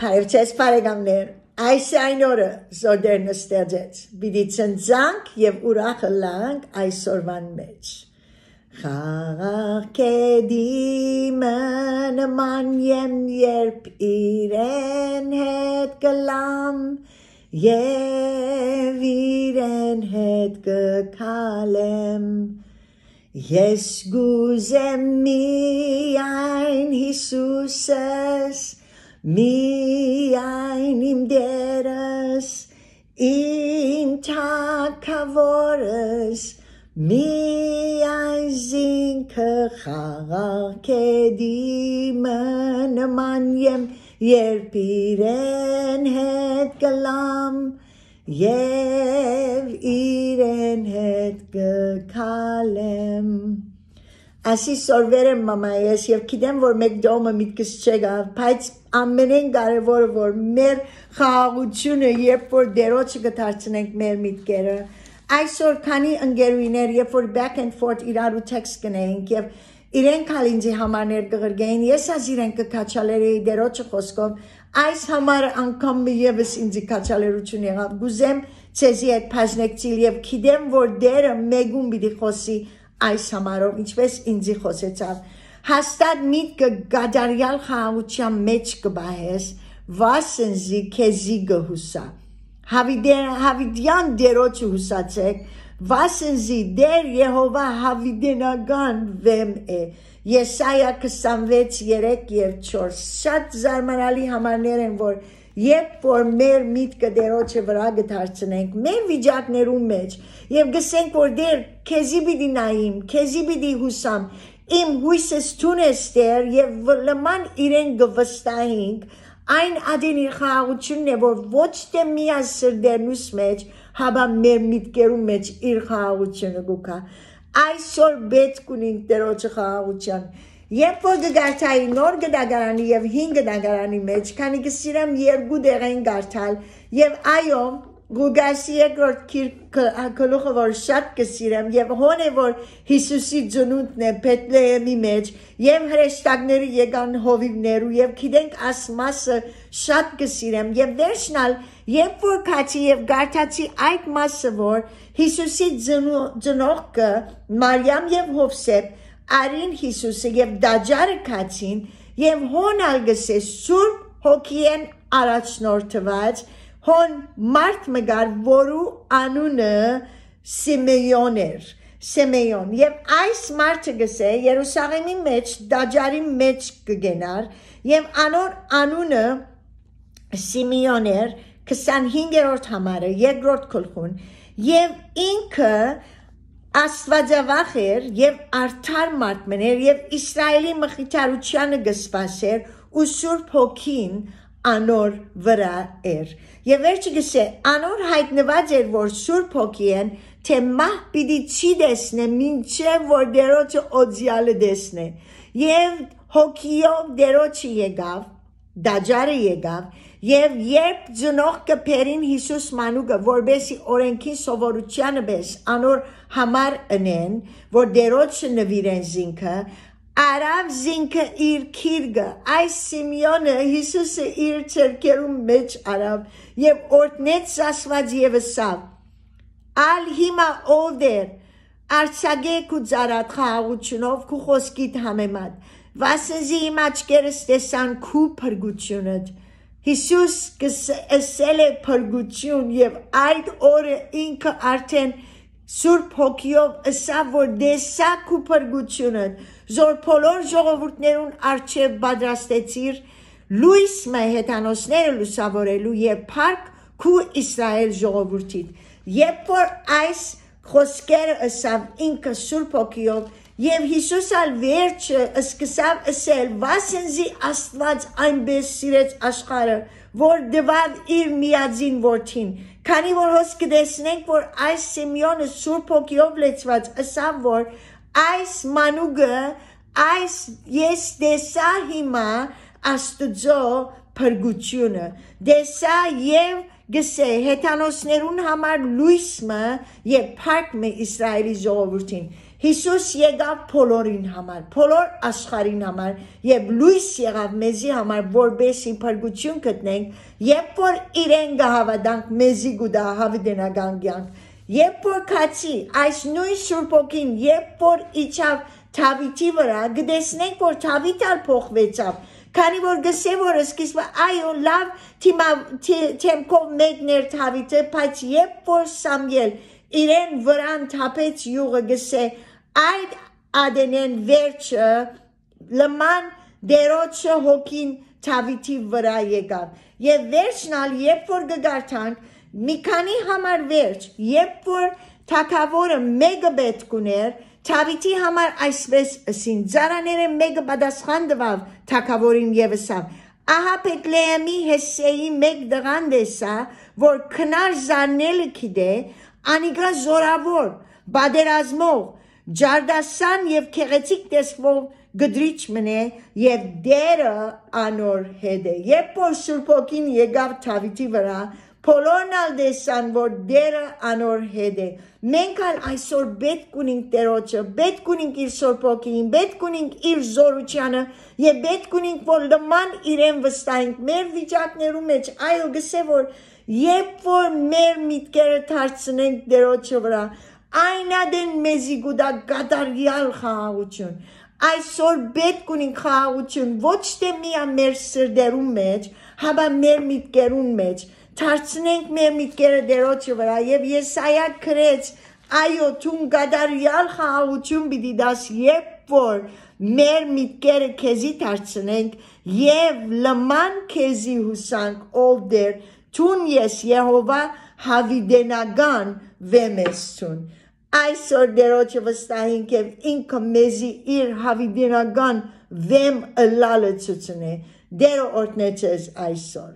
Փայրցես բարեկամներ, այս այն օրը զորդերն ստեղծեց, բիդի ծնձանք եւ ուրախը լանք այսօրվան մեջ։ Խաղաղ կեդիմը նման եմ երբ իրեն հետ կլամ եւ իրեն հետ կքալեմ Ես գուզեմ միայն Հիսուսս Միայն իմ դերս, իմ թակավորս, միայն զինքը խաղաղ կեդիմը նման եմ, երբ իրեն հետ կլամ, և իրեն հետ կքալեմ։ Ասի սորվերը մամայես եւ գիտեմ որ մեկ դոմը միտքս չեղավ, բայց ամենեն կարևորը որ մեր խաղաղությունը երբ որ դերոցը կդարձնենք մեր միտքերը, այսօր քանի ընկերուիներ երբ որ back and forth իրարու տեքստ կնեինք եւ իրենք հալ ինձի համարներ կղրգեին, ես ազ իրեն կքաչալերի դերոցը խոսքով, այս համարը անգամ եւս ինձի քաչալերություն եղավ, գուզեմ ցեզի այդ բաժնեկցիլ եւ գիտեմ որ դերը մեգում պիտի խոսի այս համարով, ինչպես ինձի խոսեցավ, հաստատ միտքը գադարյալ խաղաղության մեջ կբահես, վասնզի քեզի գհուսա։ Հավիդյան դերոջը հուսացեք, վասնզի դեր Եհովա հավիդենական վեմ է։ Եսայա 26 3 եւ 4 շատ զարմանալի համարներ են որ Երբ որ մեր միտքը դերոջը վրա գդարցնենք, մեր վիճակներում մեջ եւ գսենք որ դեր քեզի պիտի նայիմ, քեզի պիտի հուսամ, իմ հույսս թունես դեր եւ լման իրեն գվստահենք, այն ադին իր խաղաղությունն է որ ոչ թե միա սրդերնուս մեջ, հաբա մեր միտքերում մեջ իր խաղաղությունը գուկա։ Այսօր պետք ունենք դերոջը խաղաղության Երբ որ գարտայի նոր գդագարանի եւ հին գդագարանի մեջ, քանի կսիրեմ երկու դեղեն գարտալ եւ այո Գուգասի երկրորդ գլուխը որ շատ կսիրեմ եւ հոն է որ Հիսուսի ծնունդն է Բեթլեհեմի մեջ եւ հրեշտակները եկան հովիվներու եւ գիտենք աս մասը շատ կսիրեմ եւ վերջնալ երբ որ քացի եւ գարտացի այդ մասը որ Հիսուսի ծնողքը Մարիամ եւ Հովսեփ արին Հիսուսը եւ դաջարը կացին եւ հոն ալգսե սուրբ հոգիեն առաջնորդված հոն մարդ մգար որու անունը Սիմեոն էր Սեմեոն եւ այս մարդը գսե Երուսաղեմի մեջ դաջարի մեջ կգենար եւ անոր անունը Սիմեոն էր 25-րդ համարը երկրորդ գլխուն եւ ինքը Աստվածավախ էր եւ արդար մարդմներ եւ Իսրայելի մխիթարությանը գսպասեր ու Սուրբ Հոգին անոր վրա էր։ Եվ վերջը գսե, անոր հայտնված էր, որ Սուրբ Հոգին թե մահ պիտի չի դեսնե, մինչև որ դերոջը օձյալը դեսնե։ Եվ հոգիով դերոջը եկավ, դաջարը եկավ, Եվ երբ ծնող կփերին Հիսուս մանուկը, որբեսի օրենքի սովորությանը բես, անոր համար ընեն, որ դերոջը նվիրեն զինքը, արավ զինքը իր քիրգը, այս Սիմեոնը Հիսուսը իր ցերկերում մեջ արավ եւ օրտնեց ասված եւ ասավ. Ալ հիմա ովդեր արցագեք ու ծարատ խաղաղությունով քու խոսքիդ համեմատ, վասնզի իմ աչկերս տեսան քու փրկությունդ Հիսուս կսել է փրկություն եւ այդ օրը ինքը արդեն Սուրբ հոգիով ըսա որ դեսակ ու փրկությունը զոր բոլոր ժողովուրդներուն արչև պատրաստեցիր լույս մը հետանոսները լուսավորելու եւ փառք քու Իսրայել ժողովրդին երբ որ այս խոսքերը ըսավ ինքը Սուրբ հոգիով Եվ Հիսուս ալ վերջը սկսավ ասել, վասենզի Աստված այնպես սիրեց աշխարը, որ դվավ իր միածին որդին։ Քանի որ հոս կդեսնենք, որ այս Սիմեոնը Սուրբ Հոգիով լեցված ասավ, որ այս մանուկը, այս ես դեսա հիմա Աստուծո փրկությունը, դեսա եւ գսե հետանոսներուն համար լույսը եւ փառքը Իսրայելի ժողովրդին Հիսուս եկավ բոլորին համար, բոլոր աշխարհին համար եւ լույս եղավ մեզի համար, որբեսի փրկություն գտնենք, երբ որ իրեն գահավատանք մեզի գուտա հավիտենական կյանք։ Երբ որ քացի այս նույն Սուրբ ոգին, երբ որ իջավ Թավիթի վրա, գտեսնենք որ Թավիթալ փոխվեցավ, քանի որ գսե որ սկիզբը այո լավ թեմքով մեկներ Թավիթը, բայց երբ որ Սամյել իրեն վրան թափեց յուղը գսե այդ ադենեն վերջը լման դերոջը հոգին Թավիթի վրա եկավ եւ վերջնալ երբ որ գգարտանք մի քանի համար վերջ երբ որ թակավորը մեկը պետք ուներ Թավիթի համար այսպես ասին. Ձարաները մեկը պատասխան տվավ թակավորին եւ ասավ. Ահա Պետլեհեմի Հեսեի մեկ դղան դեսա, որ քնար զանելը գիտե, անիգա զորավոր, բادرազմող, ջարդասան եւ քեղեցիկ տեսքով գդրիչ մնե եւ դերը անոր հետ է։ Երբ որ Սուրբ ոգին եկավ Թավիթի վրա, Բոլորն ալ դեսան, որ դերը անոր հետ է։ Մենք ալ այսօր պետք ունենք Տերոջը, պետք ունենք իր սորբոքին, պետք ունենք իր զորությանը եւ պետք ունենք որ լման իրեն վստահենք մեր վիճակներու մեջ։ Այո, գսե որ երբ որ մեր միտքերը դարձնենք Տերոջը վրա, այնադեն մեզի գուտա գադարյալ խաղաղություն։ Այսօր պետք ունենք խաղաղություն ոչ թե միա մեր սրդերում մեջ, հաբա մեր միտքերուն մեջ։ Դարձնենք մեր միտքերը դերոջը վրա եւ Եսայա գրեց այո թուն գադարյալ խաղաղություն պիտի դաս երբ որ մեր միտքերը քեզի դարձնենք եւ լման քեզի հուսանք ով դեր թուն ես Եհովա հավիդենական վեմեսություն Այսօր դերոջը վստահենք եւ ինքը մեզի իր հավիդենական վեմ ըլալը ցուցնե դերը օրտնեցես այսօր